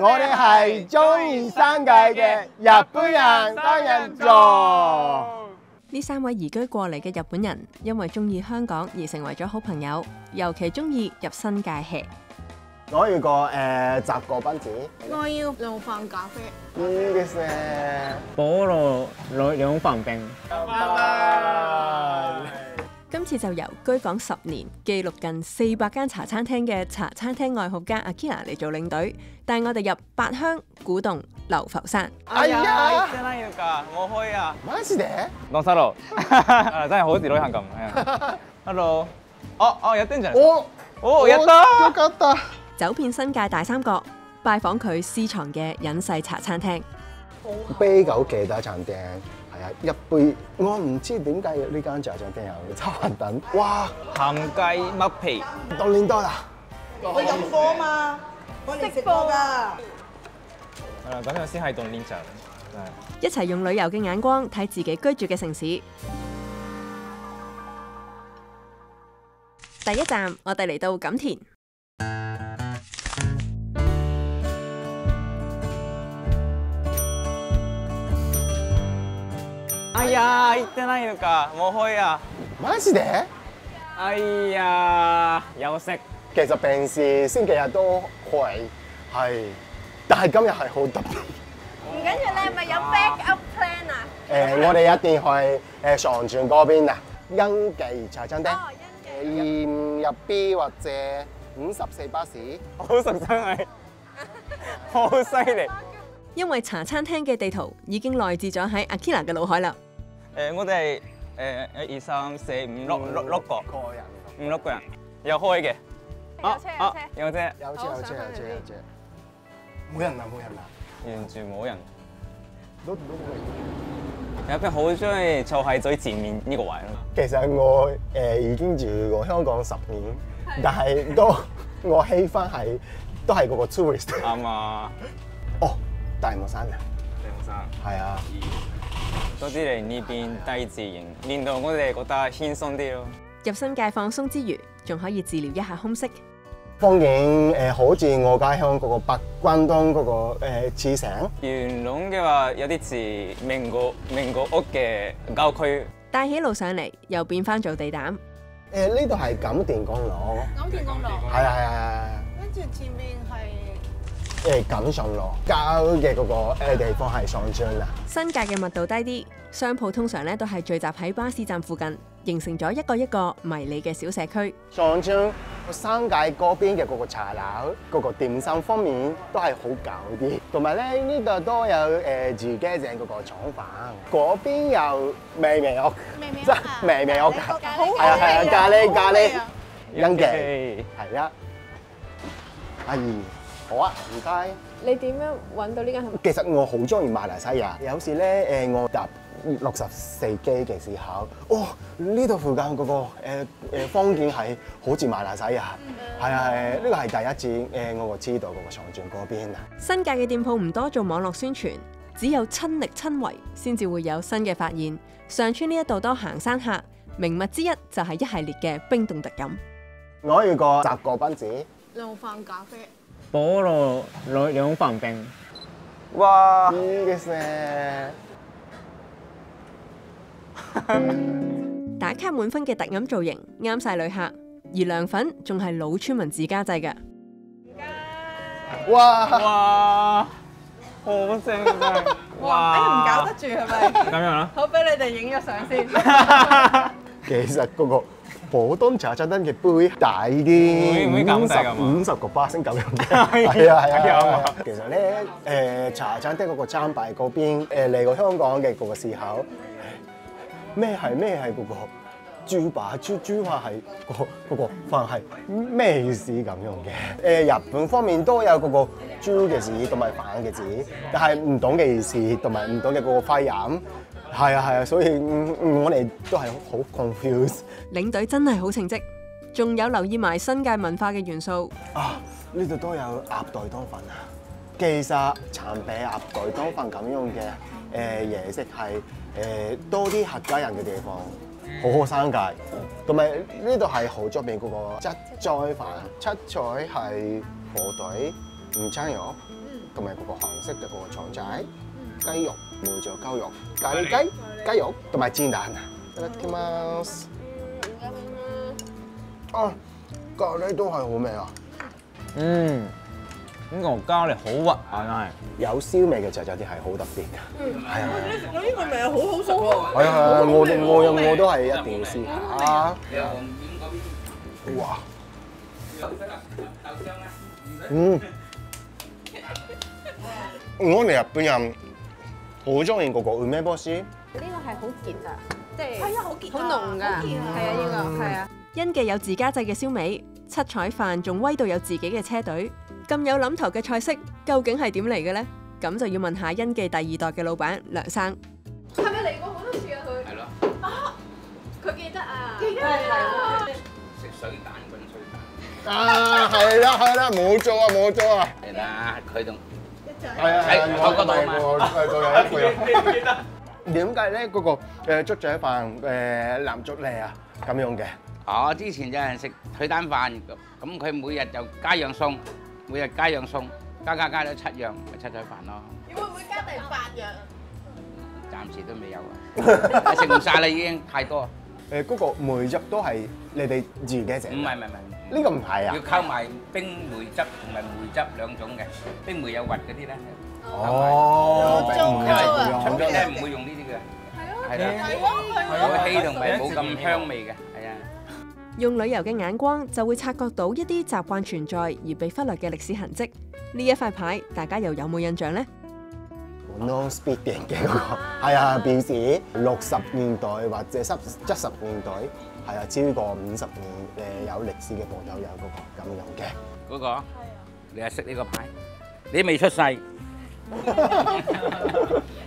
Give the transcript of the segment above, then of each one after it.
我哋係中意生界嘅日本人三人座。呢三位移居過嚟嘅日本人，因為中意香港而成為咗好朋友，尤其中意入新界 hea。我要個誒雜果班子，我要兩份咖啡。嗯嘅聲。菠蘿兩兩份冰。拜拜。今次就由居港十年、記錄近四百間茶餐廳嘅茶餐廳愛好家 Akira 嚟做領隊，帶我哋入八鄉、古洞、流浮山。哎呀，真係㗎，我開啊！マジで？講晒路，啊真係好似旅行咁。係啊 Hello，哦哦，有丁人，我哦有よ得。かった。走遍新界大三角，拜訪佢私藏嘅隱世茶餐廳。啤酒記得餐廳 係啊，一杯我唔知點解呢間茶餐廳有抽雲等，哇，鹹雞麥皮，到年多啦！我入貨嘛，我嚟食貨㗎。係啦，咁樣先係動練習。係。一齊用旅遊嘅眼光睇自己居住嘅城市。第一站，我哋嚟到錦田。哎呀，行ってないのか，冇開啊！マジで？哎呀，休息。其實平時星期日都會係，但係今日係好特別。唔緊要，你係咪有 backup plan 啊？誒、我哋一定去誒上泉嗰邊啊，恩記茶餐廳，哦，誒欣記。二入 B 或者五十四巴士。好熟真係，好犀利。因為茶餐廳嘅地圖已經內置咗喺 Akira 嘅腦海啦。 誒，我哋誒一二三四五六六六個，個人。五六個人有開嘅。有車有車。有車有車有車有車。冇人啦冇人啦，完全冇人。都都冇人。有邊好中意坐喺最前面呢個位咯。其實我誒、已經住過香港十年，但係都 我喜歡係都係嗰個 tourist。啱啊，哦，大帽山啊，大帽山。係啊，多啲嚟呢邊低自然，令到我哋覺得輕鬆啲咯。入新界放鬆之餘，仲可以治療一下空隙。風景誒、好似我家鄉嗰個北關東嗰、個誒似城。元朗嘅話有啲似名國名國屋嘅郊區，帶起路上嚟，又變翻做地膽。誒呢度係錦田公路，錦田公路。係啊係啊跟住前面係係誒錦順路，郊嘅嗰個誒地方係上村啊。新界嘅密度低啲，商鋪通常咧都係聚集喺巴士站附近，形成咗一個一個迷你嘅小社區。上村新界嗰邊嘅嗰個茶樓，嗰、個點心方面都係好舊啲，同埋咧呢度都有誒、自己整嗰個廠房，嗰邊有微微屋，即係味味屋㗎，好係啊係啊咖喱咖喱。啊恩記記係啊，阿姨好啊，唔該。你點樣揾到呢間？其實我好中意馬來西亞，有時咧誒、我搭六十四機嘅時候，哦呢度附近嗰、個誒誒、風景係好似馬來西亞，係啊係，呢個係第一次誒、我知道嗰個上轉嗰邊啊。新界嘅店鋪唔多做網絡宣傳，只有親力親為先至會有新嘅發現。上村呢一度多行山客，名物之一就係一系列嘅冰凍特飲。我要個雜果班子，兩份咖啡。菠蘿兩兩份冰。哇！嗯嘅聲。打卡滿分嘅特飲造型啱晒旅客，而涼粉仲係老村民自家製嘅。哇！哇！好正啊！哇！你，唔搞得住係咪？咁樣啦。好俾你哋影咗相先。其實嗰個普通茶餐廳嘅杯大啲，會唔會咁大㗎五十個巴先咁樣嘅，係係啊係啊。其實咧誒茶餐廳嗰個餐牌嗰邊誒嚟過香港嘅嗰個時候，咩係咩係嗰個豬扒豬豬話係嗰嗰個飯係咩意思咁樣嘅？誒日本方面都有嗰個豬嘅字同埋飯嘅字，但係唔懂嘅意思同埋唔懂嘅嗰個發音。係啊係啊，所以嗯我哋都係好 confused 領隊真係好稱職，仲有留意埋新界文化嘅元素。啊！呢度都有鴨袋湯飯啊！其實殘餅鴨袋湯飯咁樣嘅誒嘢食係誒多啲客家人嘅地方，好好生界，同埋呢度係好出名嗰個七彩飯，七彩係火腿、午餐肉、同埋嗰個韓式嘅嗰個腸仔、雞肉、梅咗鳩肉、咖喱雞、雞肉同埋煎蛋。いただきます。啊，咖喱都係好味啊！嗯，呢個膠嚟好滑啊，真係。有燒味嘅炸炸啲係好特別㗎。係啊。我呢個味係好好食喎。係啊，我我我都係一定要試下。哇！嗯，我哋日本人 好中意嗰個梅波絲，呢個係好傑啊，即係係啊，好結好濃㗎，係啊，呢個係啊。因記有自家製嘅燒味，七彩飯仲威到有自己嘅車隊，咁有諗頭嘅菜式究竟係點嚟嘅咧？咁就要問下因記第二代嘅老闆梁生。係咪嚟過好多次啊？佢係咯，佢記得啊，記得啊食水蛋滾水蛋。啊，係啦係啦，冇錯啊冇錯啊，係啦，佢同係啊係啊，喺我嗰度啊嘛我係個有一個人。點解咧？嗰個誒粥仔飯誒藍竹嚟啊咁樣嘅？我之前有人食腿單飯，咁佢每日就加樣餸，每日加樣餸，加加加咗七樣，咪七仔飯咯。你會唔會加第八樣？暫時都未有啊，食唔晒啦已經太多。誒嗰個梅汁都係你哋自己整？唔係唔係唔係，呢個唔係啊？要。溝埋冰梅汁同埋梅汁兩種嘅，冰梅有核嗰啲咧，哦，糟因為出邊咧唔會用呢啲嘅，係啦，有氣同埋冇咁香味嘅，係啊。用旅遊嘅眼光就會察覺到一啲習慣存在而被忽略嘅歷史痕跡。呢一塊牌，大家又有冇印象呢？non speaking 嘅嗰個。係啊，表示六十年代或者七七十年代係啊，超過五十年誒有歷史嘅鋪頭有嗰個咁樣嘅。嗰個，你係識呢個牌？你未出世。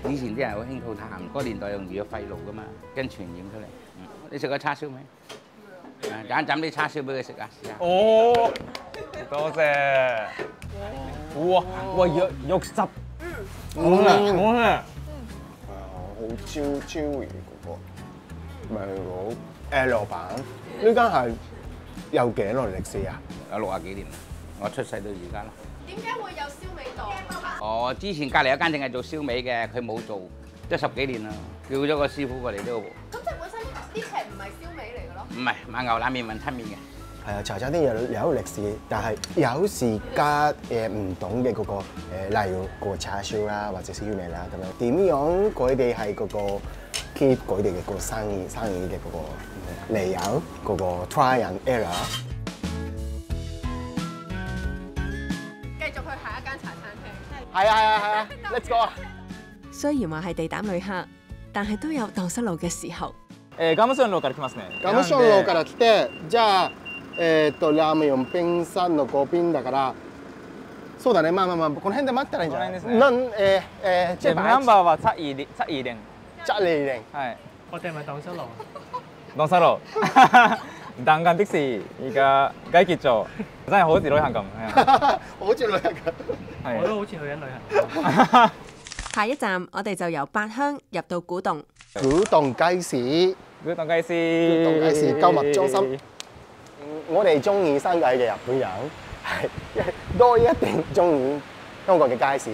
以前啲人好興吐痰，嗰個年代用魚嘅肺癆噶嘛，跟傳染出嚟。嗯你食過叉燒未？啊，揀斬啲叉燒俾佢食啊，試下。哦，多謝。哇哇肉肉汁，好啊好啊。啊，好超超然嗰個咪好誒老闆，呢間係有幾耐歷史啊？有六啊幾年啦，我出世到而家啦。點解會有燒味檔？哦之前隔離有間淨係做燒味嘅，佢冇做，即係十幾年啦。叫咗個師傅過嚟都，唔咁即係本身呢隻唔係燒味嚟嘅咯。唔係買牛腩麵、雲吞麵嘅。係啊，茶餐廳有有歷史，但係有時加誒唔懂嘅嗰個誒，例如嗰個叉燒啦，或者燒味啦咁樣。點樣佢哋係嗰個 keep 佢哋嘅嗰個生意生意嘅嗰個理由，嗰個 try and error。繼續去下一間茶餐廳。係啊係啊係啊，let's go 啊！雖然話係地膽旅客，但係都有蕩失路嘅時候。えー、ガムスンローから来ますね。ガムションローから来て、じゃあ、えー、っと、ラーメン4便3の5便だから、そうだね、まあまあまあ、この辺で待ったらいいんじゃないこの辺ですねなんえー、えー、でナンバーは七二零七二零。七二零。はい。我哋係咪蕩失路？ 蕩失路。等緊的士，而家解決咗，真係好似旅行咁。係啊 好似旅行咁。我。都好似去緊旅行。下一站我哋就由八鄉入到古洞。古洞街市，古洞街市。古洞街市購物中心。我哋中意新界嘅日本人係都一定中意香港嘅街市。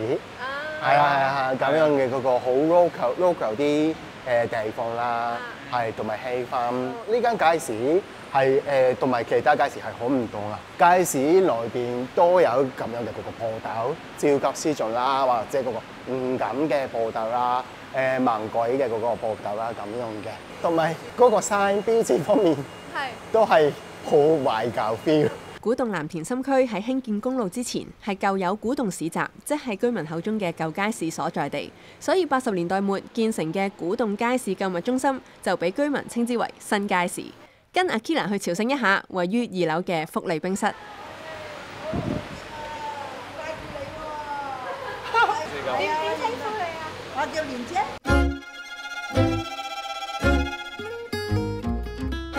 係啊係啊，咁樣嘅嗰個好 local local 啲誒地方啦，係同埋氣氛。呢間街市係誒同埋其他街市係好唔同啊！街市內邊都有咁樣嘅嗰個鋪頭，超級市場啦，或者嗰個唔敢嘅鋪頭啦，誒盲鬼嘅嗰個鋪頭啦咁樣嘅，同埋嗰個 sign 標誌方面係。都係好懷舊 feel。古洞藍田新區喺興建公路之前係舊有古洞市集，即係居民口中嘅舊街市所在地。所以八十年代末建成嘅古洞街市購物中心就俾居民稱之為新街市。跟阿 Kila 去朝聖一下，位於二樓嘅福利冰室。我叫蓮姐。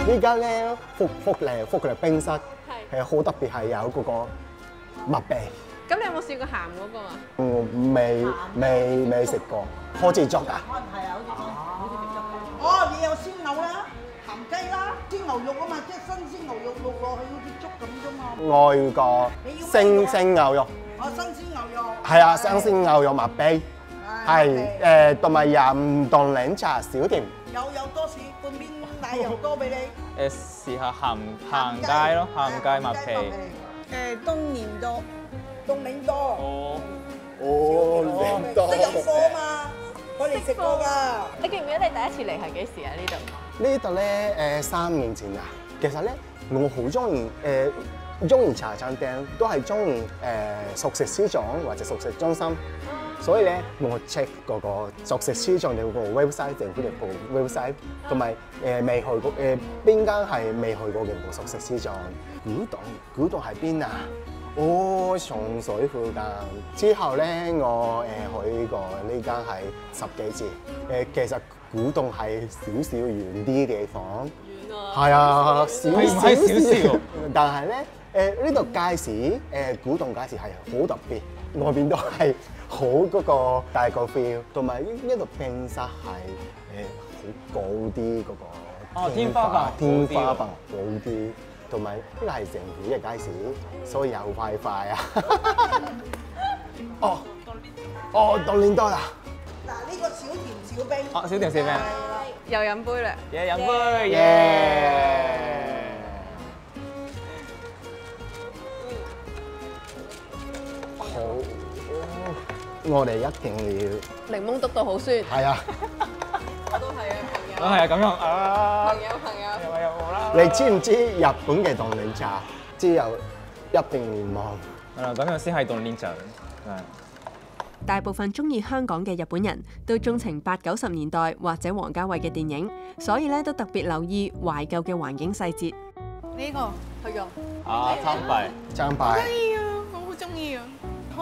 呢間咧福福利福利冰室係係好特別，係有嗰個麥皮。咁你有冇試過鹹嗰個啊？我未未未食過，好似粥㗎。係啊，好似好。哦，你有鮮牛啦，鹹雞啦，鮮牛肉啊嘛，即係新鮮牛肉落落去好似粥咁啫嘛。外國星星牛肉，哦，我新鮮牛肉。係啊，生鮮牛肉麥皮，係誒同埋飲凍檸茶小店。有有多士半邊奶油多俾你。誒試下鹹鹹雞咯，鹹雞麥皮。誒冬年多，冬檸多。哦，哦，靚多都有貨嘛，我哋食過㗎。你記唔記得你第一次嚟係幾時啊？呢度呢度咧誒三年前啊，其實咧我好中意誒中意茶餐廳，都係中意誒熟食市場或者熟食中心。所以咧，我 check 嗰個熟食市場嘅嗰個 website，政府嘅部 website，同埋誒未去過誒邊間係未去過嘅個熟食市場。古洞，古洞喺邊啊？哦，上水附近。之後咧，我誒、呃去過呢間係十幾次。誒、其實古洞係少少遠啲嘅地方。係啊，少係唔係少少但係咧，誒呢度街市，誒、古洞街市係好特別，外邊都係好嗰個大個 feel，同埋呢呢度拼殺係誒好高啲嗰個哦天花板天花板高啲，同埋呢個係政府嘅街市，所以有 WiFi 啊！哦，哦，到年多啦！嗱，呢個小甜小冰。哦小甜小冰又飲杯啦。又飲杯，耶耶！好，我哋一定要檸檬篤到好酸，要係啊！我都係啊，朋啊係啊，咁樣啊，朋友朋友。有啊有冇啦？你知唔知日本嘅凍檸茶只有一定檸檬？係啦，咁樣先係凍檸茶，係。大部分中意香港嘅日本人都鍾情八九十年代或者王家衛嘅電影，所以咧都特別留意懷舊嘅環境細節。呢個去咗，啊，參拜。參拜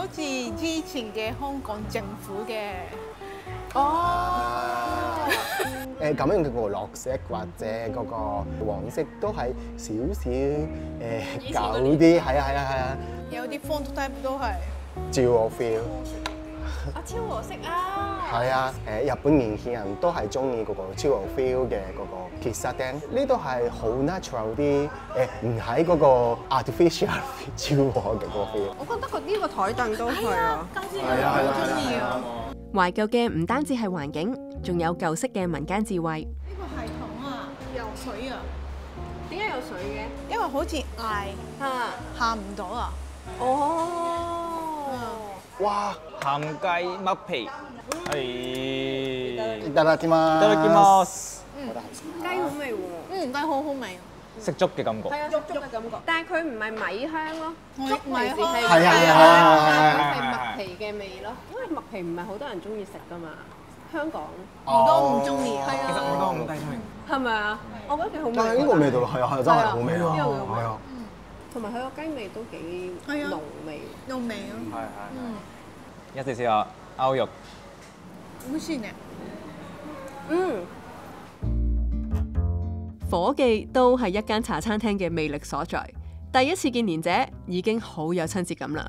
好似之前嘅香港政府嘅。哦，誒 咁樣嘅個綠色或者嗰個黃色都係少少誒舊啲，係啊係啊係啊，有啲 font type 都係。照我 feel。啊，超和色啊！係啊，誒日本年輕人都係中意嗰個超和 feel 嘅嗰個結實釘，呢度係好 natural 啲，誒唔喺嗰個 artificial 超和嘅嗰個 feel。我覺得佢呢個台凳都係啊，今次我好中意啊！懷舊嘅唔單止係環境，仲有舊式嘅民間智慧。呢個系統啊，游水啊，點解有水嘅？因為好似嗌嚇！下唔到啊。哦，哇！鹹雞麥皮，係。いただきます。いただきます。雞好味喎。嗯，但係好好味。食粥嘅感覺。係啊，足足嘅感覺。但係佢唔係米香咯，我粥平時係係啊係啊係啊係啊係麥皮嘅味咯。因為麥皮唔係好多人中意食噶嘛，香港我都唔中意。係其實我都啊，唔低中意。係咪啊？我覺得幾好味。但係呢個味道係啊係真係好味啊！係啊係啊， 同埋佢個雞味都幾濃味。濃味啊。係係。嗯，一試試下牛肉。好鮮嘅！嗯，伙記都係一間茶餐廳嘅魅力所在。第一次見蓮姐已經好有親切感啦。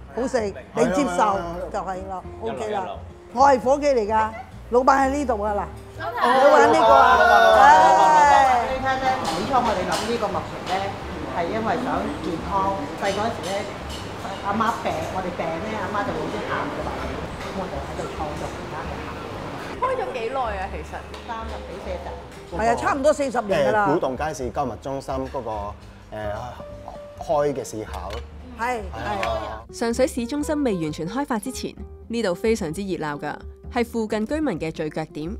好食，你接受就係啦，OK 啦。我係伙計嚟㗎，老闆喺呢度啊嗱，老闆呢個啊，唉。你聽咧，起初我哋諗呢個麥皮咧，係因為想健康。細嗰陣時咧，阿媽病，我哋病咧，阿媽就會啲鹹嘅麥皮，咁我哋喺度創作其他嘅鹹。開咗幾耐啊？其實三十幾四十。係啊，差唔多四十年㗎啦古。洞街市購物中心嗰個誒開嘅時候，係係。上水市中心未完全開發之前，呢度非常之熱鬧㗎，係附近居民嘅聚腳點。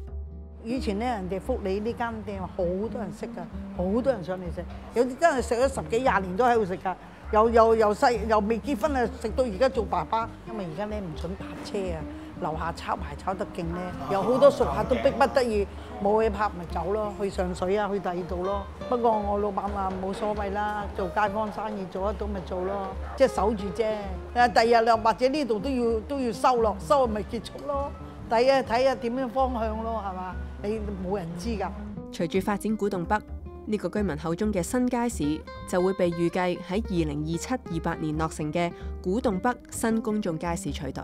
以前咧，人哋福利呢間店好多人識㗎，好多人上嚟食。有啲真係食咗十幾廿年都喺度食㗎。又又又細又未結婚啊，食到而家做爸爸。因為而家咧唔準泊車啊，樓下抄牌抄得勁咧，有好多熟客都逼不得已冇嘢拍咪走咯，去上水啊，去第二度咯。不過我老闆話冇所謂啦，做街坊生意做得到咪做咯，即係守住啫。誒，第日又或者呢度都要都要收落，收咪結束咯。睇下睇下點樣方向咯，係嘛？你冇人知㗎。隨住發展古洞北，呢、個居民口中嘅新街市就會被預計喺二零二七、二八年落成嘅古洞北新公眾街市取代。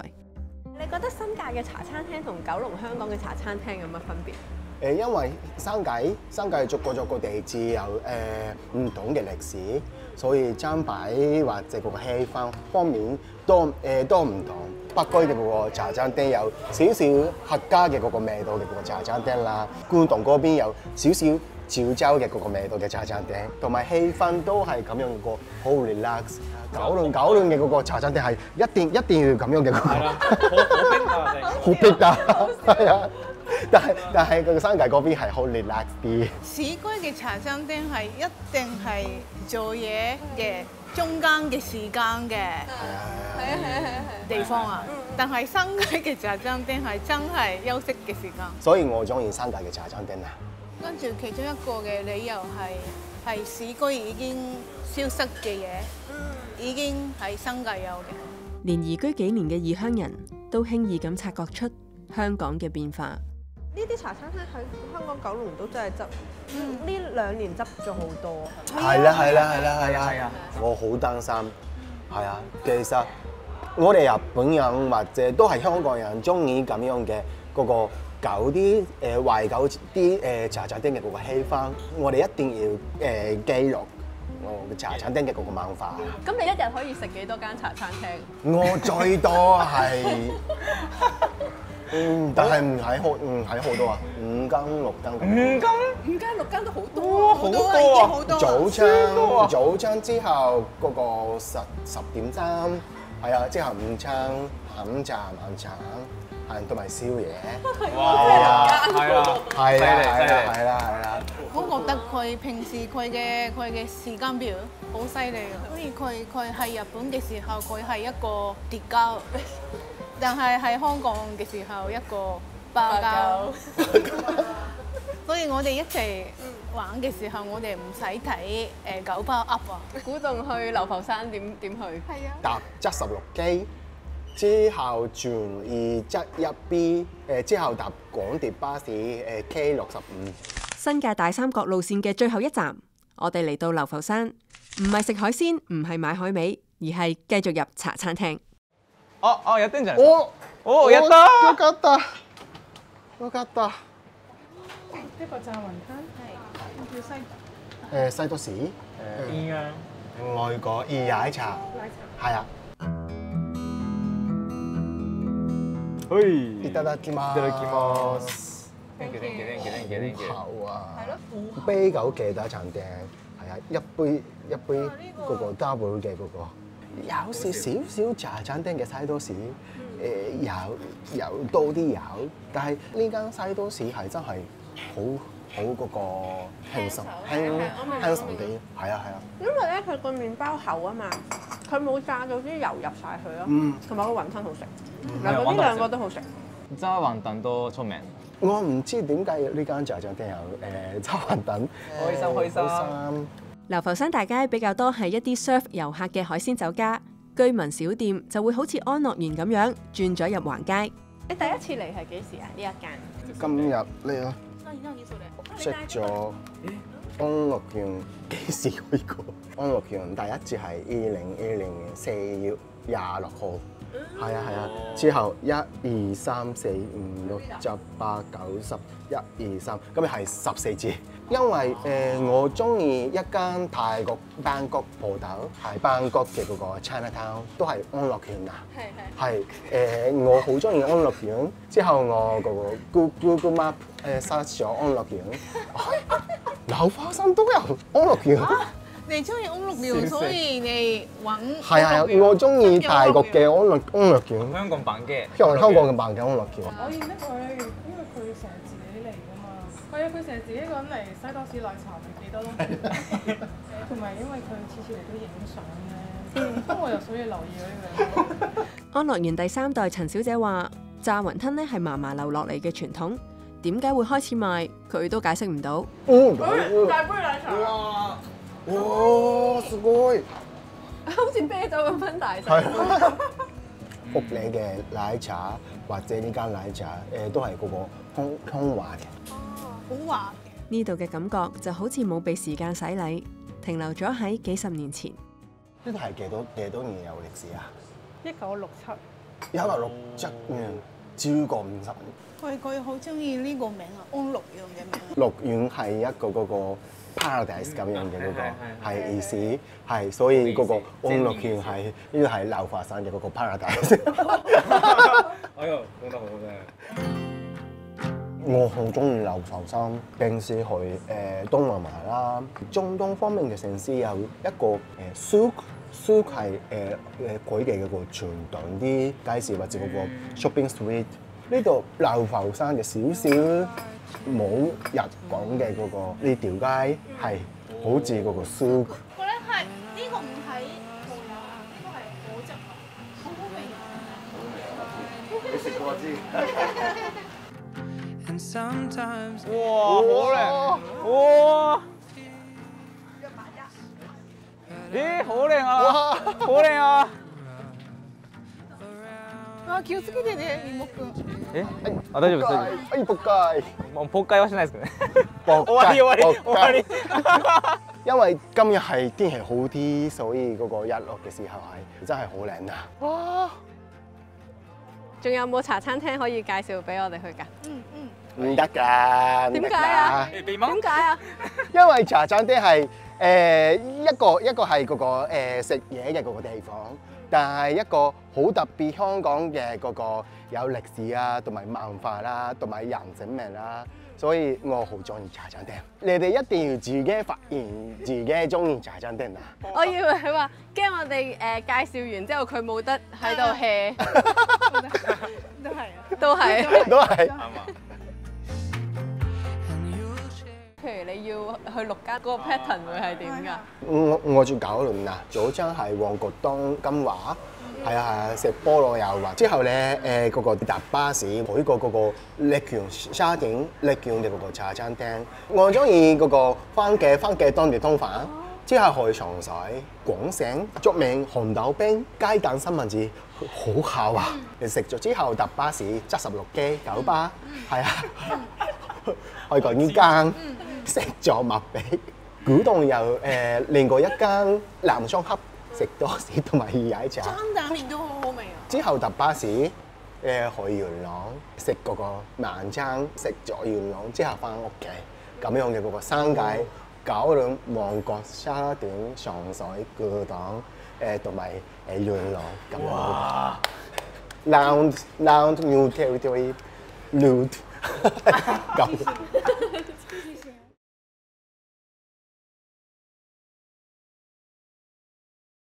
覺得新界嘅茶餐廳同九龍香港嘅茶餐廳有乜分別？誒，因為新界新界逐個逐個地址有誒唔、同嘅歷史，所以餐牌或者個氣氛方面都誒、都唔同。北區嘅嗰個茶餐廳有少少客家嘅嗰個味道嘅嗰個茶餐廳啦，觀塘嗰邊有少少潮州嘅嗰個味道嘅茶餐廳，同埋氣氛都係咁樣嘅個好 relax。九龍九龍嘅嗰個茶餐廳係一定一定要咁樣嘅嗰個。係啦，好好逼啊！好逼㗎，係啊！但係但係個新界嗰邊係好 relax 啲。市區嘅茶餐廳係一定係做嘢嘅中間嘅時間嘅係啊地方啊，但係新界嘅茶餐廳係真係休息嘅時間。所以我中意新界嘅茶餐廳啊。跟住其中一個嘅理由係係市區已經消失嘅嘢，已經喺新界有嘅。連移居幾年嘅異鄉人都輕易咁察覺出香港嘅變化。呢啲茶餐廳喺香港九龍都真係執，呢兩年執咗好多。係啦係啦係啦係啦係啊！我好擔心。係啊，其實我哋日本人或者都係香港人中意咁樣嘅嗰個舊啲誒懷舊啲誒茶餐廳嘅嗰個氣氛，我哋一定要誒、記錄我嘅茶餐廳嘅嗰個文化。咁你一日可以食幾多間茶餐廳？我最多係，嗯，但係唔係好，唔係好多啊，五間六間。五間五間六間都好多。哇，好多啊！好多早餐早餐之後嗰個十十點三，係啊，之後午餐、下午茶、晚茶，係同埋宵夜。哇，係啊，係啊，係啦，係啦，犀利犀利係啦，係啦。我覺得佢平時佢嘅佢嘅時間表好犀利啊！所以佢佢喺日本嘅時候，佢係一個跌膠，但係喺香港嘅時候一個爆膠。所以我哋一齊玩嘅時候，我哋唔使睇誒九包 up 啊。古洞去流浮山點點去？係啊。搭七十六機，之後轉二七一 B，誒之後搭港鐵巴士誒 K 六十五。新界大三角路線嘅最後一站，我哋嚟到流浮山，唔係食海鮮，唔係買海味，而係繼續入茶餐廳。哦哦，有丁人。哦哦やったよかった。よかった。一個炸雲吞係叫西誒西多士，煙啊！誒外國二奶茶，係啊。 嘿，いただきます。いただきます。Thank you, thank you, thank you, thank you, thank you。好啊。係咯。啤酒嘅大餐廳，係啊，一杯一杯嗰個 double 嘅嗰個，有少少少茶餐廳嘅西多士，誒有有多啲有，但係呢間西多士係真係好好嗰個輕鬆輕輕鬆啲，係啊係啊。因為咧佢個麵包厚啊嘛，佢冇炸到啲油入晒去咯，嗯同埋個雲吞好食， 係啊兩個呢兩個都好食。揸雲燉都出名。我唔知點解呢間茶餐廳有誒炒雲等，開心開心流浮山大街比較多係一啲 serve 遊客嘅海鮮酒家，居民小店就會好似安樂園咁樣轉咗入橫街。你第一次嚟係幾時啊？呢一間今日呢識咗安樂園幾時去過？安樂園第一次係二零二零年四月廿六號，係啊係啊。之後一二三四五六七八九十，一二三，今日係十四次。因為誒、呃我中意一間泰國班谷鋪頭，係班谷嘅嗰個 Chinatown，都係安樂園啊。係係誒，我好中意安樂園。之後我嗰個 Google Google Map 誒 search 咗安樂園，流花生都有安樂園。你中意安樂園，所以你揾係啊係啊，我中意大國嘅安樂安樂園，香港版嘅。香香港嘅版嘅安樂園。我認得佢，因為佢成日自己嚟噶嘛。係啊，佢成日自己一個人嚟西多士奶茶咪幾多咯。同埋因為佢次次嚟都影相咧，咁我又所以留意咗呢樣。安樂園第三代陳小姐話：炸雲吞咧係嫲嫲留落嚟嘅傳統，點解會開始賣，佢都解釋唔到。嗯，大杯奶茶，哇，哇，すごい！好似啤酒咁分大細。係屋企嘅奶茶或者呢間奶茶誒都係嗰個香香華嘅。好滑呢度嘅感覺就好似冇被時間洗禮，停留咗喺幾十年前。呢度係幾多幾多年有歷史啊？一九六七，一九六七年，超過五十年。佢佢好中意呢個名啊，安陸陽嘅名。樂園係一個嗰個 Paradise 咁樣嘅嗰個係意思，係所以嗰個安樂園係呢個係流華山嘅嗰個 paradise。哎呦，講得好真我好中意流浮山，平時去誒、呃、東南亞啦，中東方面嘅城市有一個誒 souk souk 係誒誒佢嘅嗰個傳統啲街市或者嗰個 shopping street。呢度流浮山嘅少少冇日講嘅嗰個呢條街係好似嗰個 souk。我咧係呢個唔係蠔油啊，呢個係果汁啊，好好味啊！你食過知？Sometimes 哇，好靚！哇！咦，好靚啊！好靚啊！あ気をつけてね、リモくん。えあ、大丈夫です。はい、仆街。もうポッカイはしないですね。仆終わり終わり仆終わり。因為今日係天氣好啲，所以嗰個日落嘅時候係真係好靚啊！哇！仲有冇茶餐廳可以介紹俾我哋去㗎？嗯嗯。唔得㗎，唔得點解啊？㗎點解啊？因為茶餐廳係誒一個一個係嗰、個、呃、食嘢嘅嗰個地方， 但係一個好特別香港嘅嗰個有歷史啊，同埋文化啦，同埋人情味啦，所以我好中意茶餐廳。你哋一定要自己發現自己中意茶餐廳啊！我以為佢話驚我哋誒介紹完之後佢冇得喺度 hea，都係啊。都係都係。譬如你要去六家嗰個 pattern 會係點㗎？我我住九龍啊，早餐係旺角東金華，係啊係啊，食菠蘿油啊。之後咧誒嗰個搭巴士去過嗰個力強沙田力強嘅嗰個茶餐廳，我中意嗰個番茄番茄當地通飯。之後去長水廣城著名紅豆冰雞蛋三文治，好巧啊！你食咗之後搭巴士七十六 K 九巴，係啊，去過呢間食咗麥皮。古洞又誒另外一間南雙盒食多士同埋二奶茶。蒸蛋麵都好好味啊！之後搭巴士誒去元朗食嗰個晚餐，食咗元朗之後翻屋企，咁樣嘅嗰個三界搞到、旺角、沙田、上水、巨港誒同埋誒元朗咁樣。哇！Round round new territory，new 咁。